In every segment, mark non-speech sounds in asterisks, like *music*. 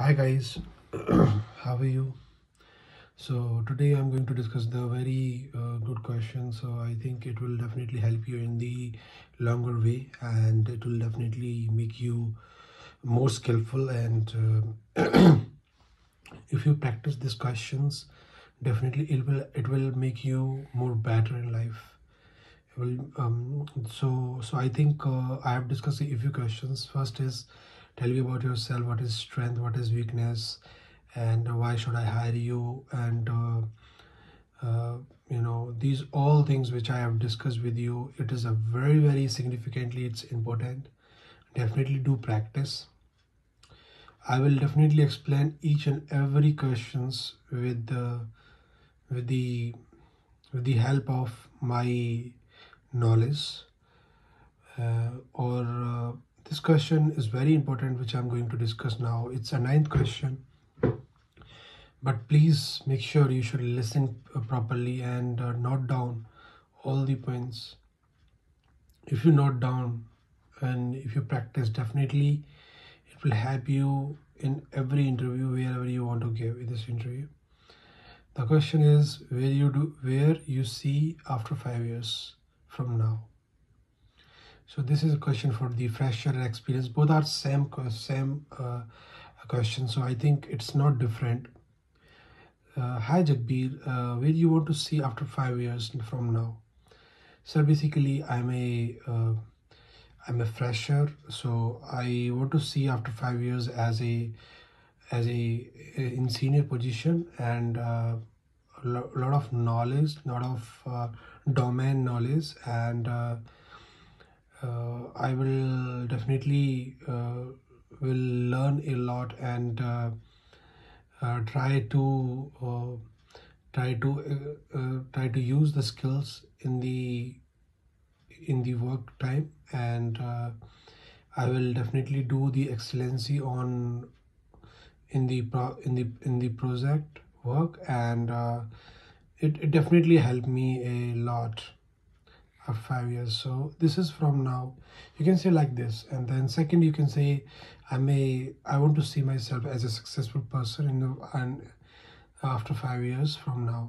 Hi guys, *clears throat* how are you? So today I'm going to discuss the very uh, good question. So I think it will definitely help you in the longer way, and it will definitely make you more skillful. And uh, *clears throat* if you practice these questions, definitely it will it will make you more better in life. It will um so so I think uh, I have discussed a few questions. First is tell me about yourself. What is strength? What is weakness? And why should I hire you? And uh, uh, you know these all things which I have discussed with you. It is a very very significantly. It's important. Definitely do practice. I will definitely explain each and every questions with the with the with the help of my knowledge uh, or uh, this question is very important which i'm going to discuss now. It's a ninth question. But please make sure you should listen uh, properly and uh, note down all the points. If you note down and if you practice definitely it will help you in every interview wherever you want to give this interview. The question is where you do where you see after five years from now so this is a question for the fresher experience. Both are same same uh, question. So i think it's not different. Uh, hi Jagbir, uh, where do you want to see after five years from now? So basically i'm a uh, i'm a fresher. So i want to see after five years as a as a in senior position and uh, a lo- lot of knowledge lot of uh, domain knowledge and uh, uh, I will definitely uh, will learn a lot and uh, uh, try to uh, try to uh, uh, try to use the skills in the in the work time and uh, I will definitely do the excellency on in the pro- in the in the project work and uh, it, it definitely helped me a lot of five years so this is from now you can say like this and then second you can say i may i want to see myself as a successful person in the and after five years from now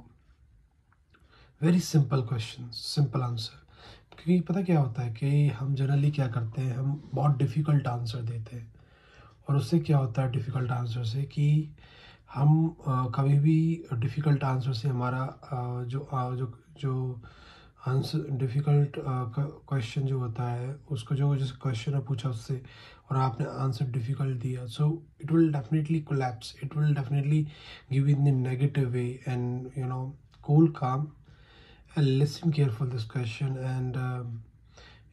very simple question simple answer क्योंकि पता क्या होता है कि हम generally क्या करते हैं हम बहुत डिफ़िकल्ट आंसर देते हैं और उससे क्या होता है डिफ़िकल्ट आंसर से कि हम अ, कभी भी डिफ़िकल्ट आंसर से हमारा अ, जो अ, जो जो आंसर डिफ़िकल्ट क्वेश्चन जो होता है उसको जो जिस क्वेश्चन है पूछा उससे और आपने आंसर डिफ़िकल्ट दिया so it will definitely collapse it will definitely give in the negative way and you know cool cool calm and listen careful this question and um,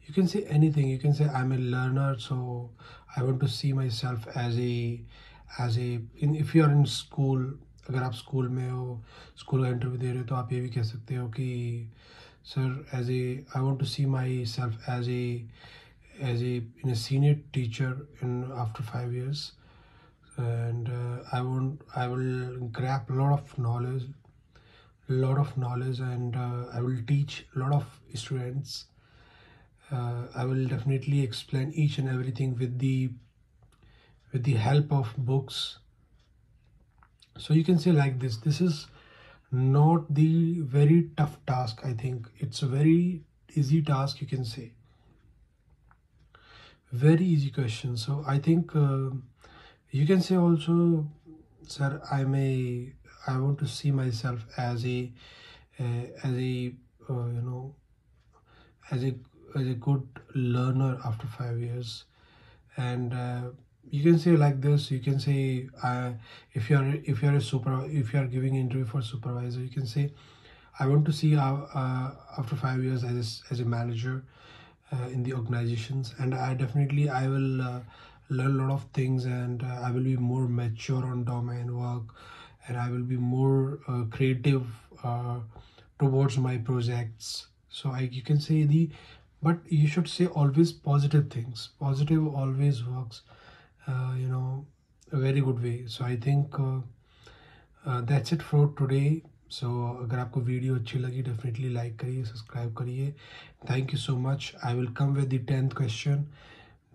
you can say anything. You can say i'm a learner so i want to see myself as a as a in if you are in school अगर आप school में हो school का interview दे रहे हो तो आप ये भी कह सकते हो कि sir as a i want to see myself as a as a in a senior teacher in after five years. And uh, i want i will grab a lot of knowledge a lot of knowledge and uh, i will teach a lot of students. Uh, i will definitely explain each and everything with the with the help of books. So you can say like this this is not the very tough task. I think it's a very easy task. You can say very easy question. So I think uh, you can say also, sir, I may I want to see myself as a uh, as a uh, you know as a as a good learner after five years and uh, you can say like this you can say uh, if you are if you are a super if you are giving interview for supervisor you can say i want to see uh, uh, after five years as as a manager uh, in the organizations and i definitely i will uh, learn a lot of things and i will be more mature on domain work and i will be more creative towards my projects. So I, you can say the but you should say always positive things. Positive always works you know a very good way so i think uh, uh, that's it for today सो अगर आपको video अच्छी लगी definitely like करिए subscribe करिए thank you so much I will come with the tenth question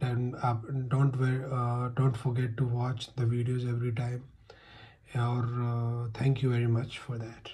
then uh, don't uh, don't forget to watch the videos every time or uh, thank you very much for that